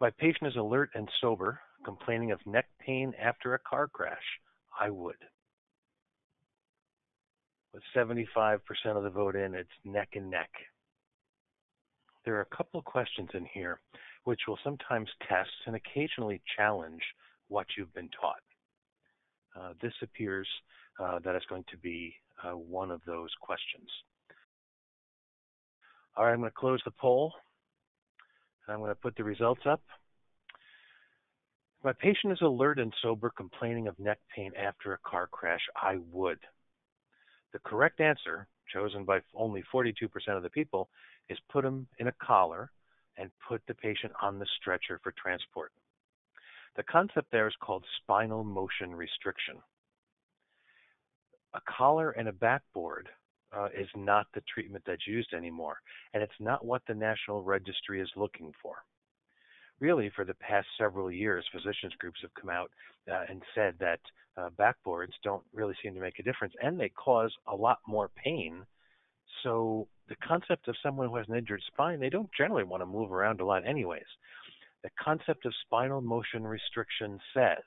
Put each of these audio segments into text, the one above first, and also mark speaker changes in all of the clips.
Speaker 1: My patient is alert and sober, complaining of neck pain after a car crash. I would. With 75% of the vote in, it's neck and neck. There are a couple of questions in here which will sometimes test and occasionally challenge what you've been taught. Uh, this appears uh, that it's going to be uh, one of those questions. All right, I'm going to close the poll. And I'm going to put the results up. If my patient is alert and sober, complaining of neck pain after a car crash, I would. The correct answer, chosen by only 42% of the people, is put him in a collar and put the patient on the stretcher for transport. The concept there is called spinal motion restriction. A collar and a backboard uh, is not the treatment that's used anymore, and it's not what the National Registry is looking for. Really, for the past several years, physicians groups have come out uh, and said that uh, backboards don't really seem to make a difference, and they cause a lot more pain. So the concept of someone who has an injured spine, they don't generally want to move around a lot, anyways. The concept of spinal motion restriction says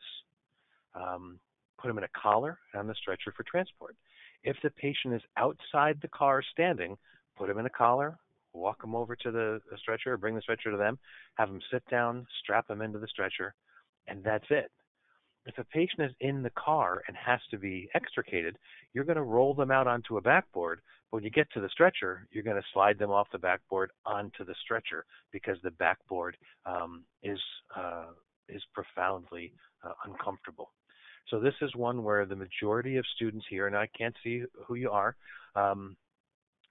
Speaker 1: um, put them in a collar and on the stretcher for transport. If the patient is outside the car standing, put them in a collar, walk them over to the, stretcher, bring the stretcher to them, have them sit down, strap them into the stretcher, and that's it. If a patient is in the car and has to be extricated, you're going to roll them out onto a backboard. But when you get to the stretcher, you're going to slide them off the backboard onto the stretcher because the backboard um, is uh, is profoundly uh, uncomfortable. So this is one where the majority of students here, and I can't see who you are, um,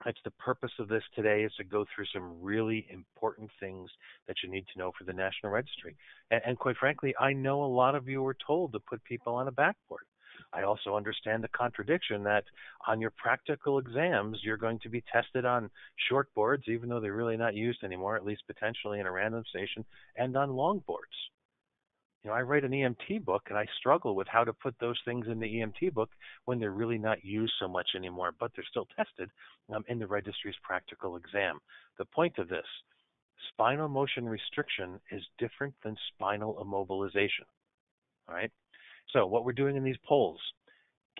Speaker 1: that's the purpose of this today is to go through some really important things that you need to know for the National Registry. And, and quite frankly, I know a lot of you were told to put people on a backboard. I also understand the contradiction that on your practical exams, you're going to be tested on short boards, even though they're really not used anymore, at least potentially in a random station, and on long boards you know, I write an EMT book and I struggle with how to put those things in the EMT book when they're really not used so much anymore, but they're still tested um, in the registry's practical exam. The point of this spinal motion restriction is different than spinal immobilization. All right? So, what we're doing in these polls,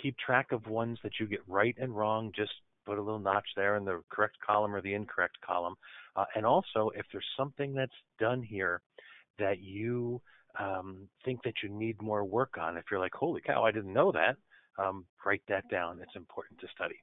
Speaker 1: keep track of ones that you get right and wrong. Just put a little notch there in the correct column or the incorrect column. Uh, and also, if there's something that's done here that you um, think that you need more work on. If you're like, holy cow, I didn't know that, um, write that down. It's important to study.